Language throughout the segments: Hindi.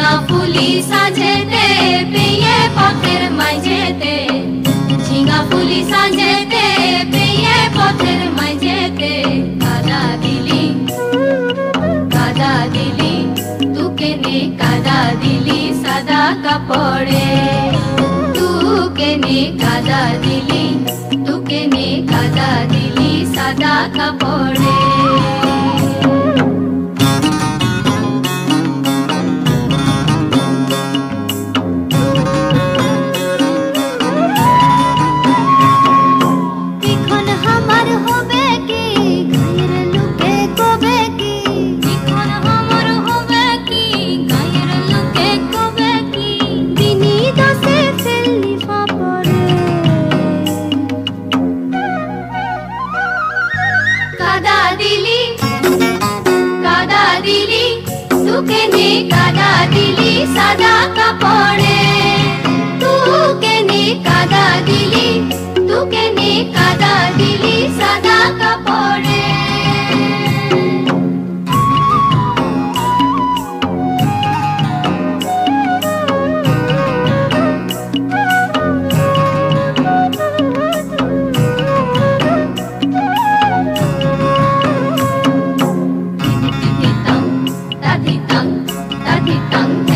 का पुलिसा जेते पिये पथर माय झिंगा पुलिसा जेते पिये पथर माय कादा दिली कादा दिली, तू केने कादा दिली, सदा कपड़े तू केने कादा दिली, तू केने कादा दिली, सदा कपड़े ತೂಕೆನೆ ಕಾದಾದಿಲಿ ಸದಾ ಕಪೋಣೆ ತೂಕೆನೆ ಕಾದಾದಿಲಿ ತೂಕೆನೆ ಕಾದಾದಿ Dang,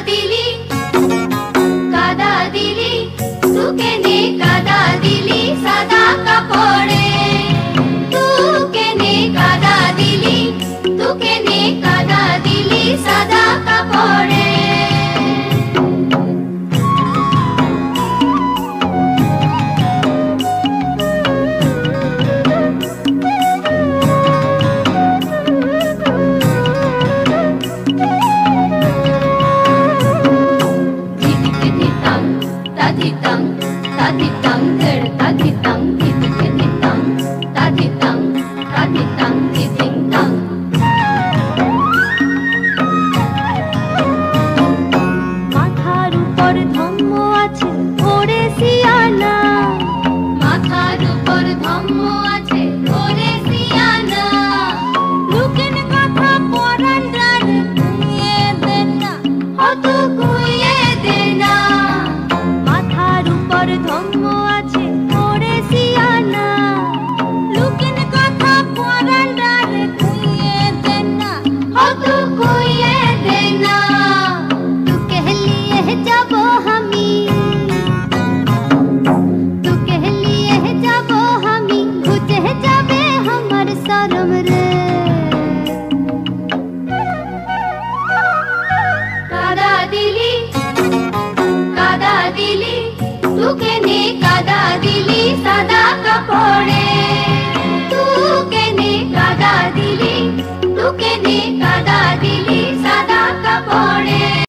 Поделись. तदितं तदितं चिताधिताम् ಸುಖನೆ ಕದಾ ದಿಲಿ ಸದಾ ಕಪೋಳೆ